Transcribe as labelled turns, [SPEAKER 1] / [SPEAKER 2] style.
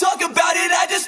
[SPEAKER 1] talk about it, I just